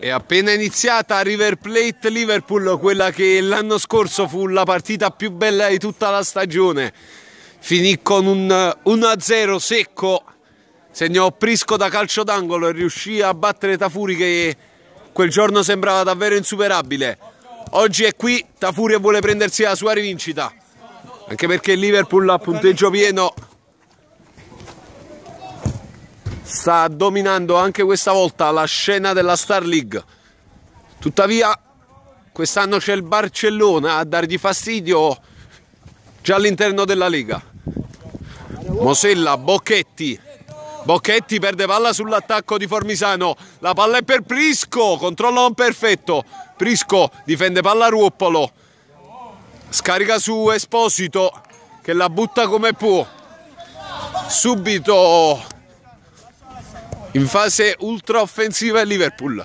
È appena iniziata River Plate Liverpool, quella che l'anno scorso fu la partita più bella di tutta la stagione. Finì con un 1-0 secco, segnò Prisco da calcio d'angolo e riuscì a battere Tafuri che quel giorno sembrava davvero insuperabile. Oggi è qui, Tafuri vuole prendersi la sua rivincita, anche perché il Liverpool a punteggio pieno sta dominando anche questa volta la scena della Star League. Tuttavia, quest'anno c'è il Barcellona a dargli fastidio già all'interno della Lega. Mosella, Bocchetti. Bocchetti perde palla sull'attacco di Formisano. La palla è per Prisco, controllo non perfetto. Prisco difende palla Ruoppolo. Scarica su Esposito che la butta come può. Subito in fase ultra offensiva il Liverpool.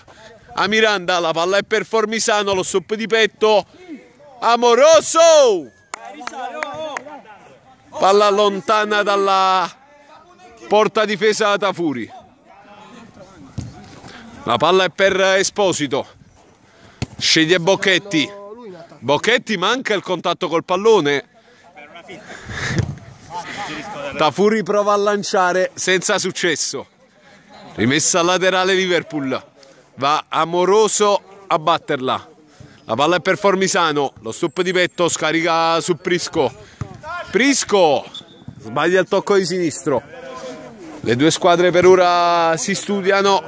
A Miranda la palla è per Formisano, lo stop di petto. Amoroso! Palla lontana dalla porta difesa da Tafuri. La palla è per Esposito. Sceglie Bocchetti. Bocchetti manca il contatto col pallone. Tafuri prova a lanciare senza successo. Rimessa laterale Liverpool. Va amoroso a batterla. La palla è per Formisano. Lo stop di petto scarica su Prisco. Prisco sbaglia il tocco di sinistro. Le due squadre per ora si studiano.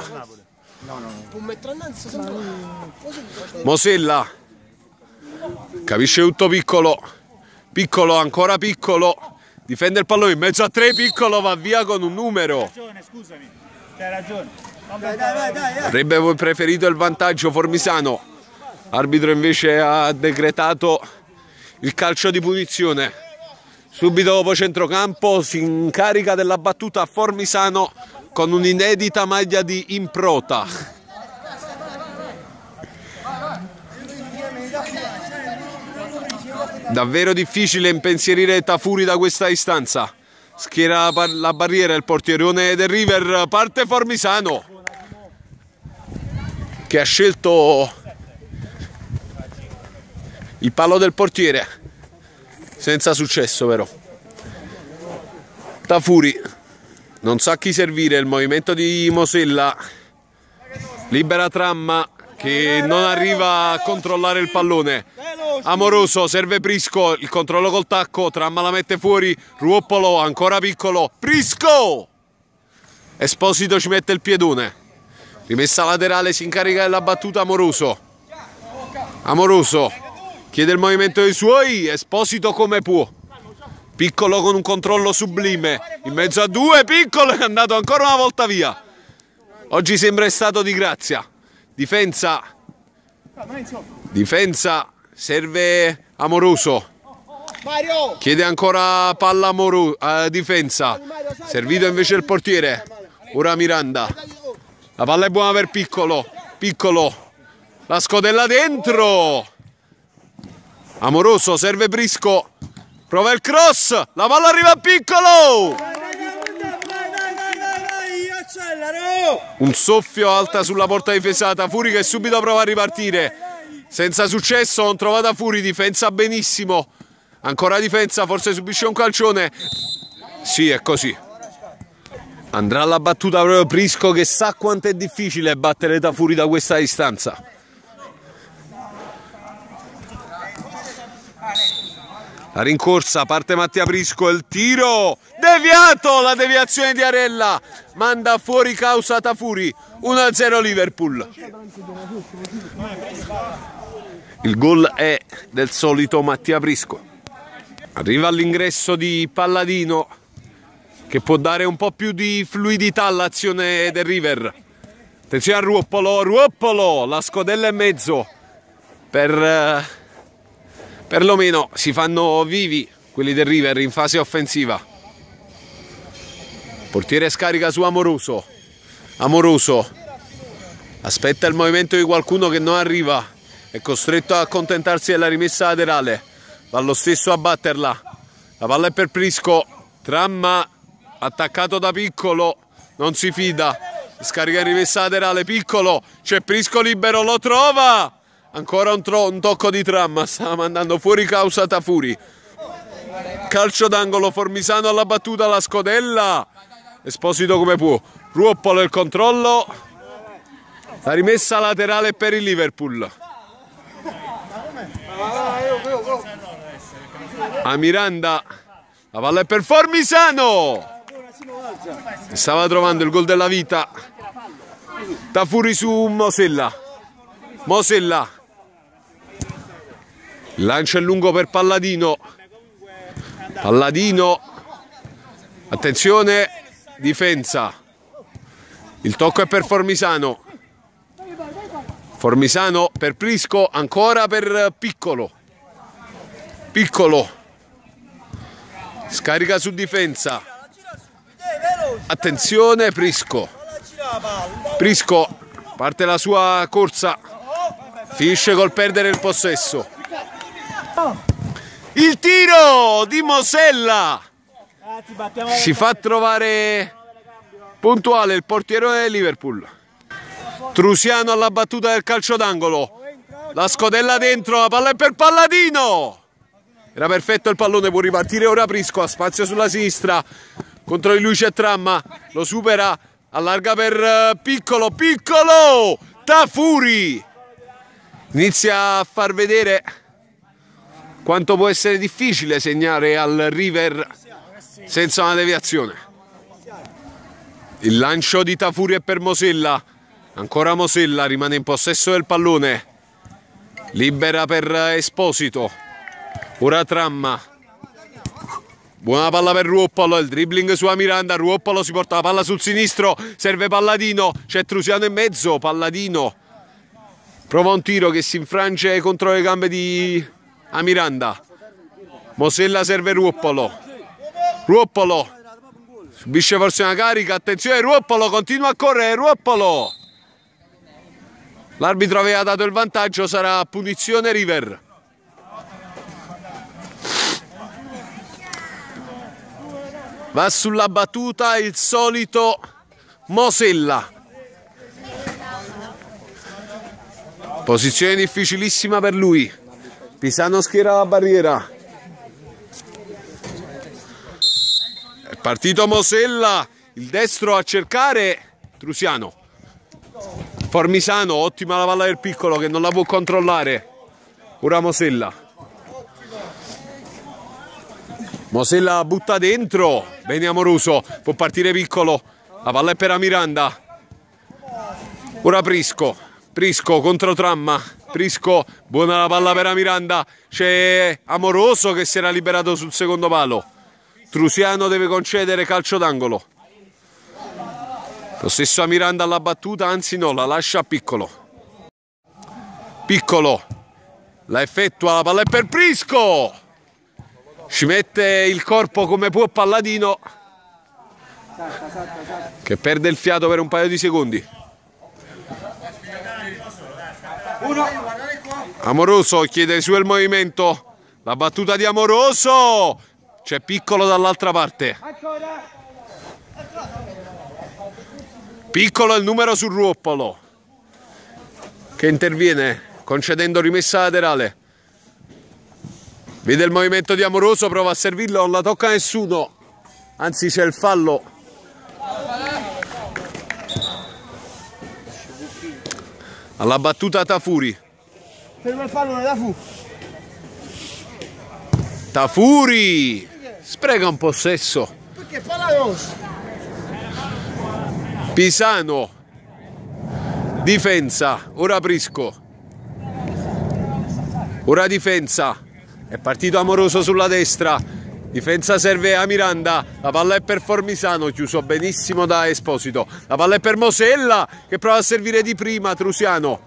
Mosella capisce tutto piccolo. Piccolo, ancora piccolo. Difende il pallone in mezzo a tre. Piccolo va via con un numero. C'hai ragione. Dai, dai, dai, Avrebbe preferito il vantaggio Formisano. Arbitro invece ha decretato il calcio di punizione. Subito dopo centrocampo si incarica della battuta Formisano con un'inedita maglia di improta. Davvero difficile impensierire Tafuri da questa distanza. Schiera la barriera il portierone del River, parte Formisano che ha scelto il palo del portiere senza successo però. Tafuri non sa chi servire, il movimento di Mosella libera Tramma che non arriva a controllare il pallone. Amoroso, serve Prisco, il controllo col tacco, Tramma la mette fuori, Ruoppolo ancora piccolo, Prisco! Esposito ci mette il piedone. Rimessa laterale, si incarica della battuta Amoroso. Amoroso chiede il movimento dei suoi, Esposito come può. Piccolo con un controllo sublime, in mezzo a due, Piccolo è andato ancora una volta via. Oggi sembra stato di grazia. Difensa. Difensa serve Amoroso. Chiede ancora palla Amoroso, eh, difensa. Servito invece il portiere. Ora Miranda. La palla è buona per Piccolo. Piccolo. La scodella dentro. Amoroso serve Brisco. Prova il cross. La palla arriva a Piccolo. Un soffio alta sulla porta difesata. Furi che subito prova a ripartire. Senza successo, non trovata Furi, difensa benissimo. Ancora difensa, forse subisce un calcione. Sì, è così. Andrà alla battuta proprio Prisco che sa quanto è difficile battere da Furi da questa distanza. La rincorsa, parte Mattia Prisco, il tiro, deviato, la deviazione di Arella, manda fuori causa Tafuri, 1-0 Liverpool. Il gol è del solito Mattia Prisco. Arriva all'ingresso di Palladino che può dare un po' più di fluidità all'azione del River. Attenzione a Ruoppolo, Ruoppolo, la scodella e mezzo per eh, perlomeno si fanno vivi quelli del River in fase offensiva. Portiere scarica su Amoroso. Amoroso aspetta il movimento di qualcuno che non arriva. È costretto a accontentarsi della rimessa laterale. Va lo stesso a batterla. La palla è per Prisco. Tramma attaccato da piccolo. Non si fida. scarica in rimessa laterale, piccolo, c'è Prisco libero, lo trova! Ancora un, un tocco di tramma, stava mandando fuori causa Tafuri. Calcio d'angolo, Formisano alla battuta, la scodella. Esposito come può. Ruoppolo il controllo. La rimessa laterale per il Liverpool. A Miranda. La palla è per Formisano. Stava trovando il gol della vita. Tafuri su Mosella. Mosella. Lancia il lungo per Palladino. Palladino. Attenzione. Difensa. Il tocco è per Formisano. Formisano per Prisco. Ancora per Piccolo. Piccolo. Scarica su difensa. Attenzione Prisco. Prisco parte la sua corsa. Finisce col perdere il possesso. Il tiro di Mosella. Si fa trovare puntuale il portiere del Liverpool. Trusiano alla battuta del calcio d'angolo. La scodella dentro, la palla è per Palladino. Era perfetto il pallone, può ripartire ora Prisco, ha spazio sulla sinistra. Contro di lui c'è Tramma, lo supera, allarga per Piccolo, Piccolo! Tafuri! Inizia a far vedere quanto può essere difficile segnare al River senza una deviazione. Il lancio di Tafuri è per Mosella. Ancora Mosella rimane in possesso del pallone. Libera per Esposito. Ora Tramma. Buona palla per Ruoppolo, il dribbling su Miranda, Ruoppolo si porta la palla sul sinistro, serve Palladino, c'è Trusiano in mezzo, Palladino prova un tiro che si infrange contro le gambe di Amiranda. Mosella serve Ruoppolo. Ruoppolo subisce forse una carica, attenzione Ruoppolo continua a correre, Ruoppolo. L'arbitro aveva dato il vantaggio, sarà punizione River. Va sulla battuta il solito Mosella. Posizione difficilissima per lui. Pisano schiera la barriera. È partito Mosella, il destro a cercare Trusiano. Formisano, ottima la palla del piccolo che non la può controllare. Ora Mosella. Mosella butta dentro. Bene Amoroso. Può partire piccolo. La palla è per Amiranda. Ora Prisco. Prisco contro Tramma. Prisco, buona la palla per Amiranda. C'è Amoroso che si era liberato sul secondo palo. Trusiano deve concedere calcio d'angolo. Lo stesso Amiranda alla battuta, anzi no, la lascia a Piccolo. Piccolo. La effettua, la palla è per Prisco ci mette il corpo come può Palladino che perde il fiato per un paio di secondi. Amoroso chiede su il movimento. La battuta di Amoroso. C'è piccolo dall'altra parte. Piccolo il numero sul ruoppolo che interviene concedendo rimessa laterale Vede il movimento di Amoroso, prova a servirlo, non la tocca nessuno. Anzi c'è il fallo. Alla battuta Tafuri. Ferma il pallone, Tafu. Tafuri! Spreca un possesso. Perché palla? Pisano. Difensa. Ora Prisco. Ora difensa. È partito Amoroso sulla destra. Difensa serve a Miranda. La palla è per Formisano, chiuso benissimo da Esposito. La palla è per Mosella che prova a servire di prima Trusiano.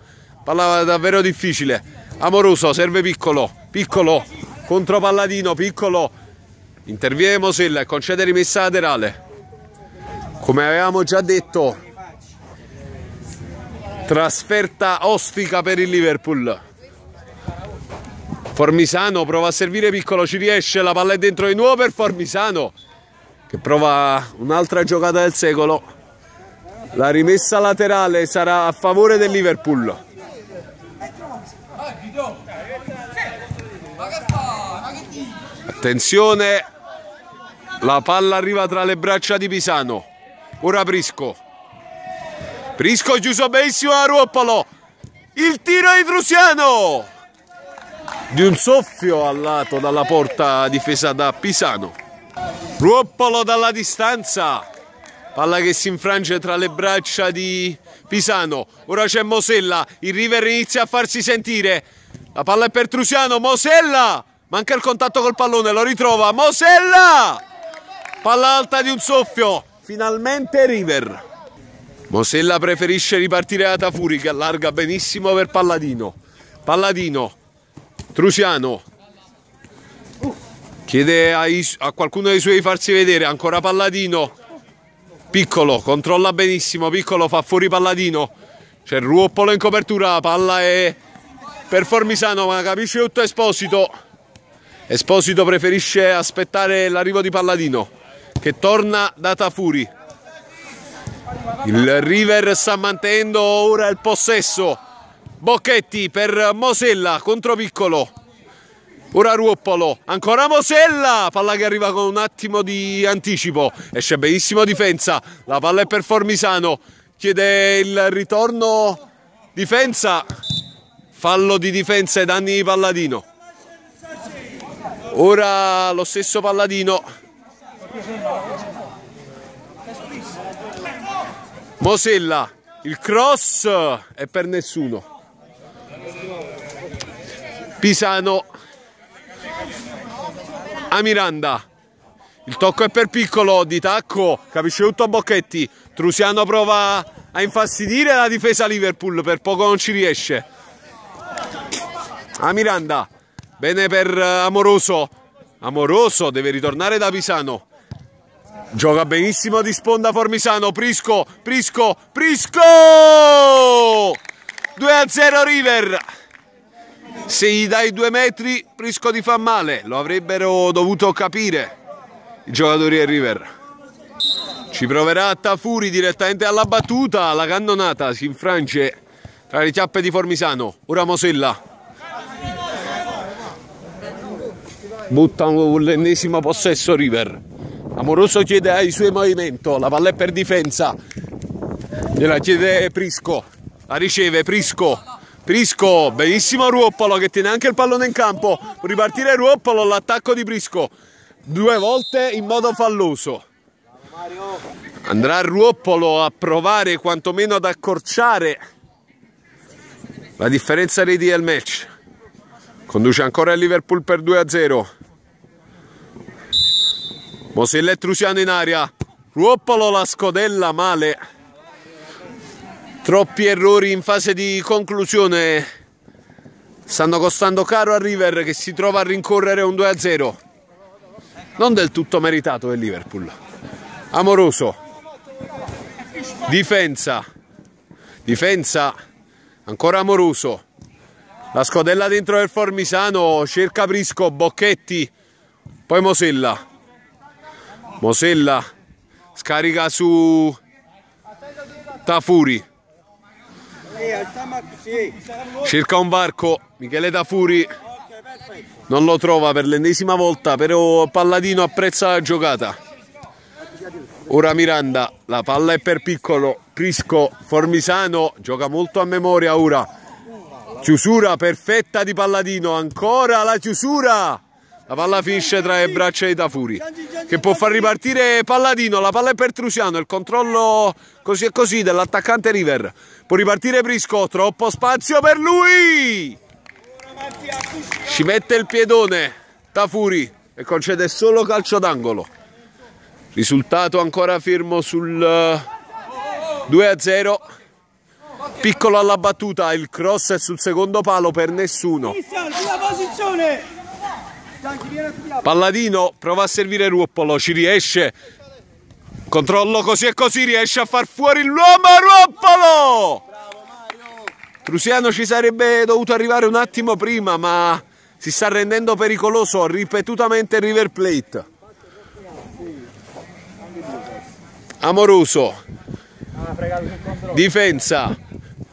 Palla davvero difficile. Amoroso serve piccolo. Piccolo contro Palladino, piccolo. Interviene Mosella e concede rimessa laterale. Come avevamo già detto, trasferta ostica per il Liverpool. Formisano prova a servire piccolo, ci riesce, la palla è dentro di nuovo per Formisano che prova un'altra giocata del secolo. La rimessa laterale sarà a favore del Liverpool. Attenzione, la palla arriva tra le braccia di Pisano. Ora Prisco. Prisco chiuso benissimo a Ruoppolo. Il tiro di Trusiano. Di un soffio al lato dalla porta difesa da Pisano. Ruoppolo dalla distanza. Palla che si infrange tra le braccia di Pisano. Ora c'è Mosella. Il River inizia a farsi sentire. La palla è per Trusiano. Mosella. Manca il contatto col pallone. Lo ritrova. Mosella. Palla alta di un soffio. Finalmente River. Mosella preferisce ripartire da Tafuri che allarga benissimo per Palladino. Palladino. Trusiano. Chiede ai, a qualcuno dei suoi di farsi vedere. Ancora Palladino. Piccolo, controlla benissimo. Piccolo fa fuori Palladino. C'è Ruoppolo in copertura. La palla è per Formisano, ma capisce tutto Esposito. Esposito preferisce aspettare l'arrivo di Palladino che torna da Tafuri. Il River sta mantenendo ora il possesso. Bocchetti per Mosella contro Piccolo. Ora Ruoppolo, ancora Mosella, palla che arriva con un attimo di anticipo, esce benissimo difesa, la palla è per Formisano, chiede il ritorno, difesa, fallo di difesa ai danni di Palladino. Ora lo stesso Palladino. Mosella, il cross è per nessuno. Pisano a Miranda. Il tocco è per piccolo, di tacco, capisce tutto a Bocchetti. Trusiano prova a infastidire la difesa Liverpool, per poco non ci riesce. A Miranda, bene per Amoroso. Amoroso deve ritornare da Pisano. Gioca benissimo di sponda Formisano, Prisco, Prisco, Prisco! 2 a 0 River. Se gli dai due metri, Prisco ti fa male. Lo avrebbero dovuto capire i giocatori del River. Ci proverà Tafuri direttamente alla battuta. La cannonata si infrange tra le chiappe di Formisano. Ora Mosella. Butta l'ennesimo possesso River. Amoroso chiede ai suoi movimenti. La palla è per difesa. Gliela chiede Prisco. La riceve Prisco. Prisco, benissimo Ruoppolo che tiene anche il pallone in campo. Ripartire Ruoppolo, l'attacco di Prisco. Due volte in modo falloso. Andrà Ruoppolo a provare quantomeno ad accorciare la differenza reti del match. Conduce ancora il Liverpool per 2 a 0. Mosella e Trusiano in aria. Ruoppolo la scodella male. Troppi errori in fase di conclusione stanno costando caro a River che si trova a rincorrere un 2-0. Non del tutto meritato del Liverpool. Amoroso. Difensa. Difensa. Ancora Amoroso. La scodella dentro del Formisano. Cerca Prisco. Bocchetti. Poi Mosella. Mosella. Scarica su Tafuri. Cerca un varco, Michele Tafuri non lo trova per l'ennesima volta, però Palladino apprezza la giocata. Ora Miranda, la palla è per piccolo, Prisco, Formisano, gioca molto a memoria ora. Chiusura perfetta di Palladino, ancora la chiusura. La palla finisce tra le braccia di Tafuri che può far ripartire Palladino, la palla è per Trusiano, il controllo così e così dell'attaccante River. Può ripartire Prisco, troppo spazio per lui! Ci mette il piedone Tafuri e concede solo calcio d'angolo. Risultato ancora fermo sul 2 a 0. Piccolo alla battuta, il cross è sul secondo palo per nessuno. Palladino prova a servire Ruoppolo, ci riesce. Controllo così e così, riesce a far fuori l'uomo Ruoppolo! Trusiano ci sarebbe dovuto arrivare un attimo prima, ma si sta rendendo pericoloso ripetutamente River Plate. Amoroso. Difensa.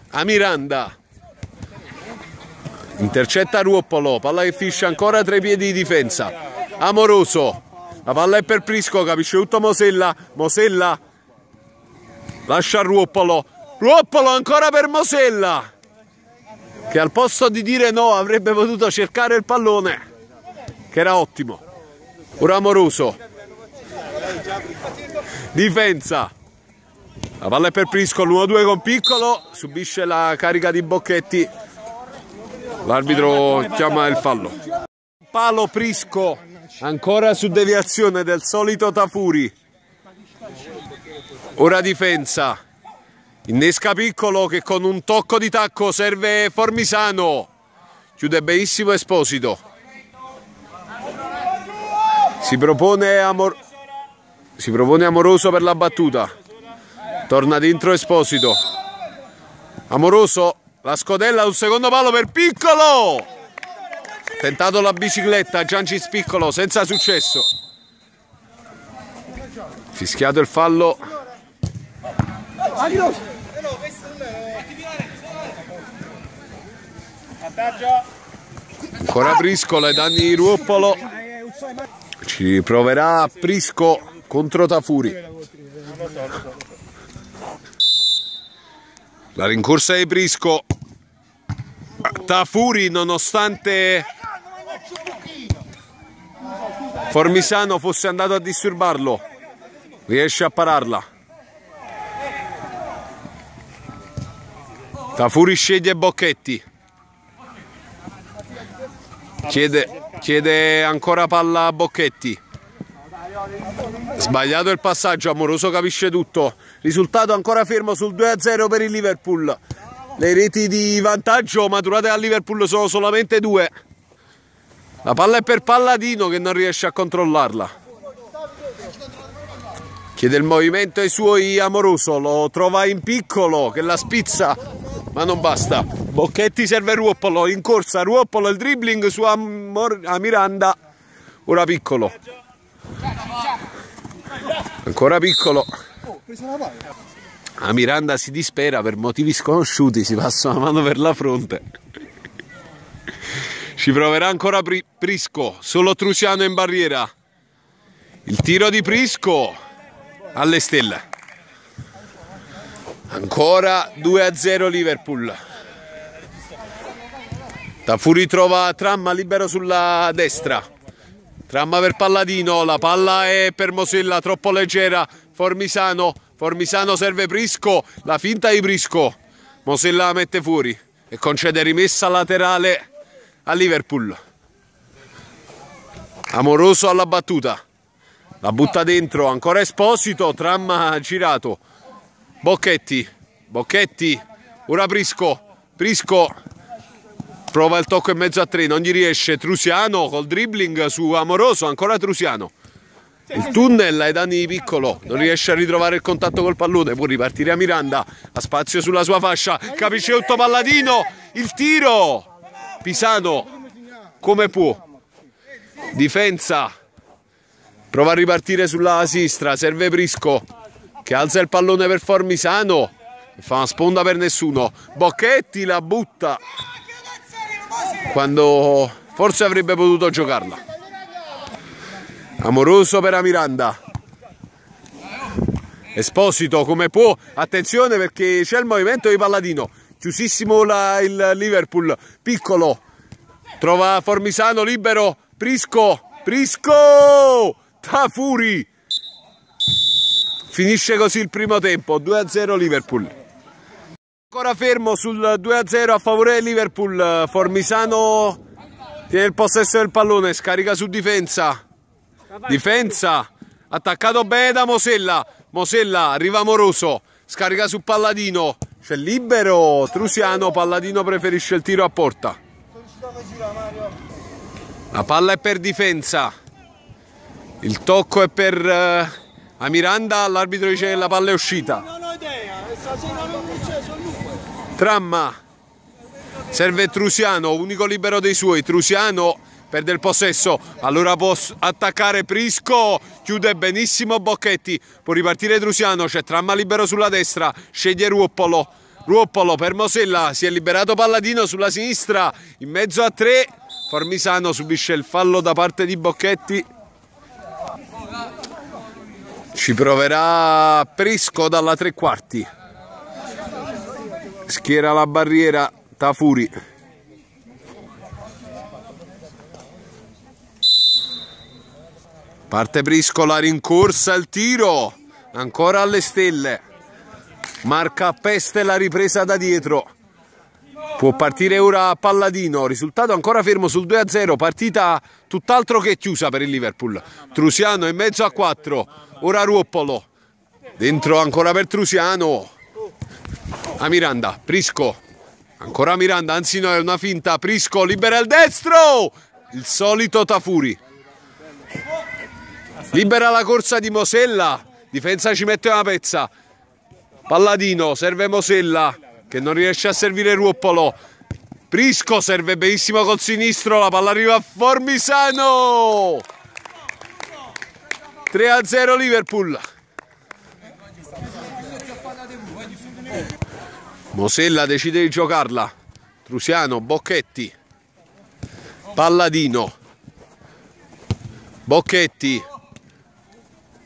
A Miranda. Intercetta Ruoppolo, palla che finisce ancora tra i piedi di difesa. Amoroso. La palla è per Prisco, capisce tutto Mosella. Mosella. Lascia Ruoppolo. Ruoppolo ancora per Mosella. Che al posto di dire no avrebbe potuto cercare il pallone. Che era ottimo. Ora Amoroso. Difensa. La palla è per Prisco, l'1-2 con Piccolo. Subisce la carica di Bocchetti. L'arbitro chiama il fallo. Palo Prisco, ancora su deviazione del solito Tafuri. Ora difensa. Innesca Piccolo che con un tocco di tacco serve Formisano. Chiude benissimo Esposito. Si propone, amor... si propone Amoroso per la battuta. Torna dentro Esposito. Amoroso la scodella, un secondo palo per Piccolo! Tentato la bicicletta, Gianci Spiccolo, senza successo. Fischiato il fallo. Ancora Priscolo ai danni di Ruoppolo. Ci proverà Prisco contro Tafuri. La rincorsa di Prisco. Tafuri nonostante Formisano fosse andato a disturbarlo riesce a pararla. Tafuri sceglie Bocchetti. Chiede, chiede ancora palla a Bocchetti. Sbagliato il passaggio Amoroso capisce tutto risultato ancora fermo sul 2-0 per il Liverpool le reti di vantaggio maturate al Liverpool sono solamente due. La palla è per Palladino che non riesce a controllarla. Chiede il movimento ai suoi amoroso, lo trova in piccolo che la spizza, ma non basta. Bocchetti serve Ruoppolo, in corsa Ruoppolo, il dribbling su Amor a Miranda, ora piccolo. Ancora piccolo. A Miranda si dispera per motivi sconosciuti, si passa la mano per la fronte. Ci proverà ancora Prisco, solo Trusiano in barriera. Il tiro di Prisco alle stelle. Ancora 2-0 Liverpool. Tafuri trova Tramma libero sulla destra. Tramma per Palladino, la palla è per Mosella, troppo leggera. Formisano Formisano serve Prisco, la finta di Prisco. Mosella la mette fuori e concede rimessa laterale a Liverpool. Amoroso alla battuta. La butta dentro, ancora Esposito, tramma girato. Bocchetti, Bocchetti, ora Prisco, Prisco prova il tocco in mezzo a tre, non gli riesce. Trusiano col dribbling su Amoroso, ancora Trusiano. Il tunnel ai danni di piccolo, non riesce a ritrovare il contatto col pallone, può ripartire a Miranda, ha spazio sulla sua fascia, capisce tutto Palladino, il tiro, Pisano, come può, difensa, prova a ripartire sulla sinistra, serve Prisco, che alza il pallone per Formisano, fa una sponda per nessuno, Bocchetti la butta, quando forse avrebbe potuto giocarla. Amoroso per Amiranda. Esposito come può. Attenzione perché c'è il movimento di Palladino. Chiusissimo la, il Liverpool. Piccolo. Trova Formisano libero. Prisco. Prisco. Tafuri. Finisce così il primo tempo. 2-0 Liverpool. Ancora fermo sul 2-0 a favore del Liverpool. Formisano tiene il possesso del pallone. Scarica su difesa. Difensa. Attaccato bene da Mosella. Mosella arriva Moroso. Scarica su Palladino. C'è libero. Trusiano. Palladino preferisce il tiro a porta. La palla è per difensa. Il tocco è per uh, Amiranda. L'arbitro dice che la palla è uscita. Tramma. Serve Trusiano. Unico libero dei suoi. Trusiano perde il possesso, allora può attaccare Prisco, chiude benissimo Bocchetti, può ripartire Drusiano, c'è Tramma libero sulla destra, sceglie Ruoppolo, Ruoppolo per Mosella, si è liberato Palladino sulla sinistra, in mezzo a tre, Formisano subisce il fallo da parte di Bocchetti. Ci proverà Prisco dalla tre quarti. Schiera la barriera Tafuri. Parte Prisco la rincorsa, il tiro. Ancora alle stelle. Marca peste la ripresa da dietro. Può partire ora Palladino, risultato ancora fermo sul 2-0, partita tutt'altro che chiusa per il Liverpool. Trusiano in mezzo a 4, ora Ruoppolo, dentro ancora per Trusiano. A Miranda, Prisco, ancora Miranda, anzi no è una finta, Prisco libera il destro, il solito Tafuri. Libera la corsa di Mosella, difesa ci mette una pezza. Palladino, serve Mosella, che non riesce a servire Ruoppolo. Prisco serve benissimo col sinistro, la palla arriva a Formisano. 3 a 0 Liverpool. Mosella decide di giocarla. Trusiano, Bocchetti. Palladino. Bocchetti.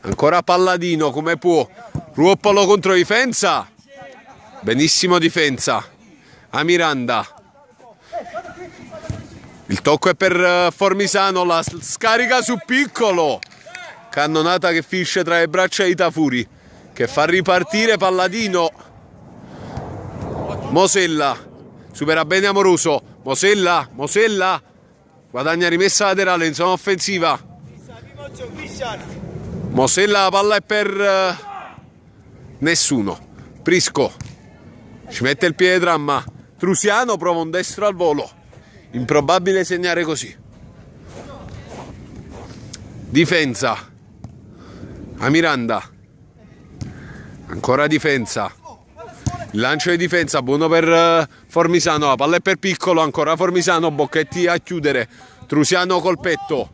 Ancora Palladino come può. Ruoppolo contro difensa. Benissimo difesa. A Miranda. Il tocco è per Formisano, la scarica su Piccolo. Cannonata che finisce tra le braccia di Tafuri. Che fa ripartire Palladino. Mosella. Supera bene Amoroso. Mosella, Mosella. Guadagna rimessa laterale in zona offensiva. Mosella la palla è per nessuno. Prisco ci mette il piede dramma. Trusiano prova un destro al volo. Improbabile segnare così. Difensa. A Miranda. Ancora difensa. Lancio di difensa buono per Formisano. La palla è per piccolo. Ancora Formisano. Bocchetti a chiudere. Trusiano col petto.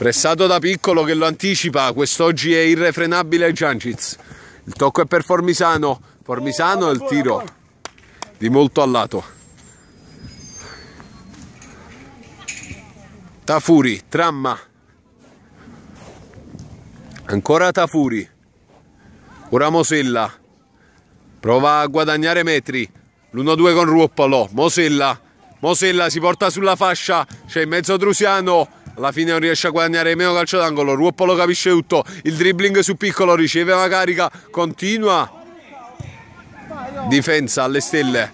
Pressato da piccolo che lo anticipa. Quest'oggi è irrefrenabile Giancic. Il tocco è per Formisano. Formisano e il tiro di molto a lato. Tafuri, Tramma. Ancora Tafuri. Ora Mosella. Prova a guadagnare metri. L'1-2 con Ruoppolo. Mosella. Mosella si porta sulla fascia. C'è in mezzo Drusiano. Alla fine non riesce a guadagnare meno calcio d'angolo. Ruoppolo capisce tutto. Il dribbling su piccolo riceve la carica. Continua. Difensa alle stelle.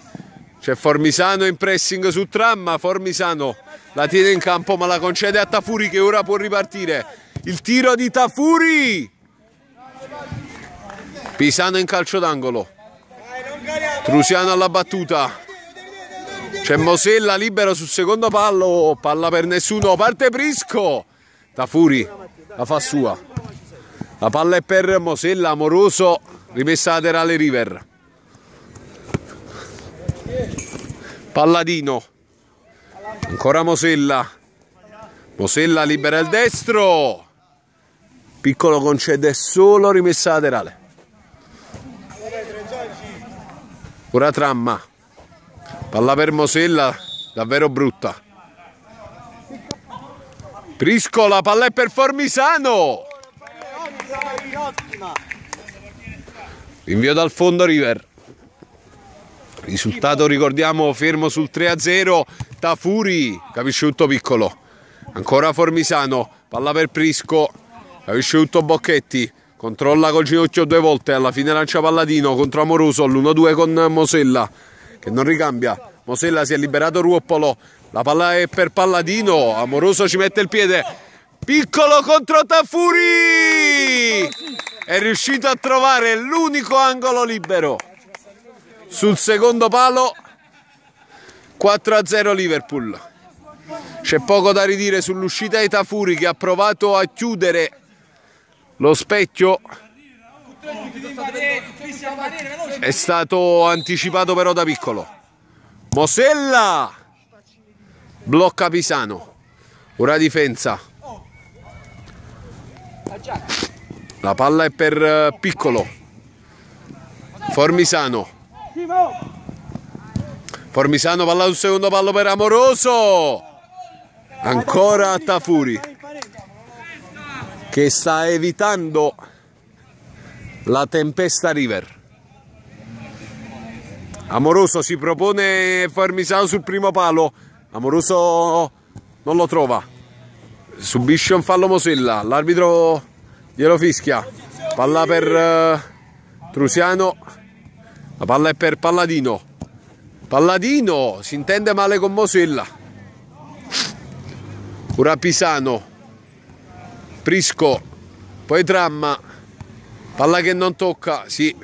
C'è Formisano in pressing su Tramma. Formisano la tiene in campo ma la concede a Tafuri che ora può ripartire. Il tiro di Tafuri. Pisano in calcio d'angolo. Trusiano alla battuta c'è Mosella libero sul secondo pallo palla per nessuno parte Prisco Tafuri la fa sua la palla è per Mosella amoroso rimessa laterale River Palladino. Ancora Mosella. Mosella libera il destro. Piccolo concede solo rimessa laterale. Ora Tramma. Palla per Mosella, davvero brutta. Prisco, la palla è per Formisano. Invio dal fondo River. Risultato ricordiamo fermo sul 3-0, Tafuri, capisce tutto piccolo. Ancora Formisano, palla per Prisco, capisce tutto Bocchetti. Controlla col ginocchio due volte, alla fine lancia Palladino contro Amoroso, l'1-2 con Mosella, che non ricambia. Mosella si è liberato Ruoppolo, la palla è per Palladino, Amoroso ci mette il piede. Piccolo contro Tafuri! È riuscito a trovare l'unico angolo libero sul secondo palo 4-0 Liverpool c'è poco da ridire sull'uscita di Tafuri che ha provato a chiudere lo specchio è stato anticipato però da piccolo. Mosella! Blocca Pisano. Ora difensa. La palla è per eh, Piccolo. Formisano. Formisano palla sul secondo pallo per Amoroso. Ancora Tafuri che sta evitando la tempesta River. Amoroso si propone Formisano sul primo palo. Amoroso non lo trova. Subisce un fallo Mosella. L'arbitro glielo fischia. Palla per Trusiano la palla è per Palladino. Palladino si intende male con Mosella. Ora Pisano. Prisco. Poi Tramma palla che non tocca sì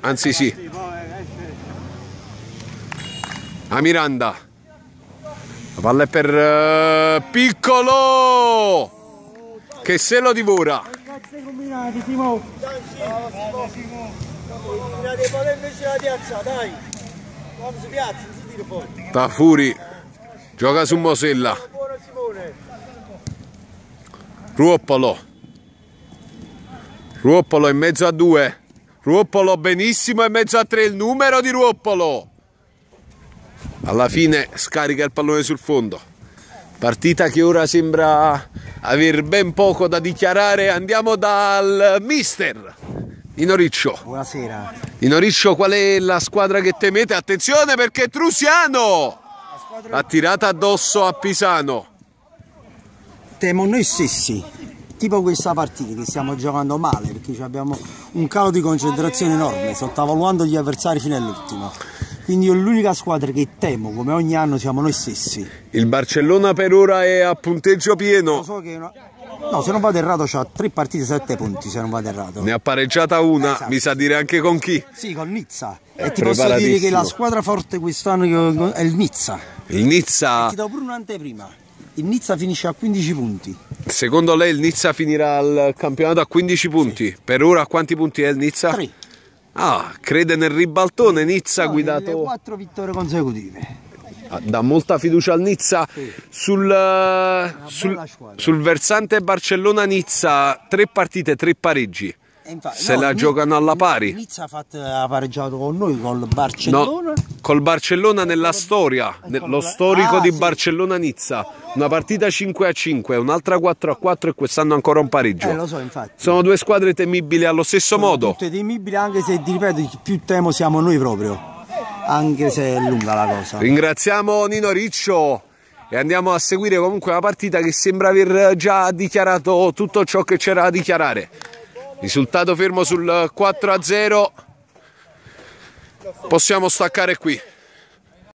anzi sì a Miranda la palla è per uh, Piccolo che se lo divora. Tafuri gioca su Mosella. Ruoppolo. Ruoppolo in mezzo a due. Ruoppolo benissimo in mezzo a tre. Il numero di Ruoppolo. Alla fine scarica il pallone sul fondo. Partita che ora sembra aver ben poco da dichiarare. Andiamo dal mister Nino Riccio. Buonasera. Nino Riccio, qual è la squadra che temete? Attenzione perché Trusiano ha tirato addosso a Pisano. Temo noi stessi, tipo questa partita che stiamo giocando male perché abbiamo un calo di concentrazione enorme, sottovalutando gli avversari fino all'ultimo. Quindi io l'unica squadra che temo, come ogni anno, siamo noi stessi. Il Barcellona per ora è a punteggio pieno. so che no, se non vado errato c'ha tre partite, sette punti, se non vado errato. Ne ha pareggiata una, Esatto. mi sa dire anche con chi. Sì, con Nizza. E ti posso dire che la squadra forte quest'anno è il Nizza. Il Nizza, Ti do pure un'anteprima. Il Nizza finisce a 15 punti. secondo lei il Nizza finirà il campionato a 15 punti. Per ora a quanti punti è il Nizza? 3. Ah, crede nel ribaltone Nizza guidato quattro vittorie consecutive. dà molta fiducia al Nizza sul, eh, sul, sul versante Barcellona-Nizza tre partite, tre pareggi. Infatti- Se la Ni- giocano alla pari. Nizza ha, fatto, ha pareggiato con noi col No, Barcellona. col Barcellona nella storia, E con lo la- storico Ah, di sì. Barcellona-Nizza. Una partita 5 a 5, un'altra 4 a 4 e quest'anno ancora un pareggio. Eh, lo so, infatti. Sono due squadre temibili allo stesso modo. Tutte temibili, anche se ti ripeto, più temo siamo noi proprio. Anche se è lunga la cosa. Ringraziamo Nino Riccio e andiamo a seguire comunque una partita che sembra aver già dichiarato tutto ciò che c'era da dichiarare. Risultato fermo sul 4 a 0. Possiamo staccare qui.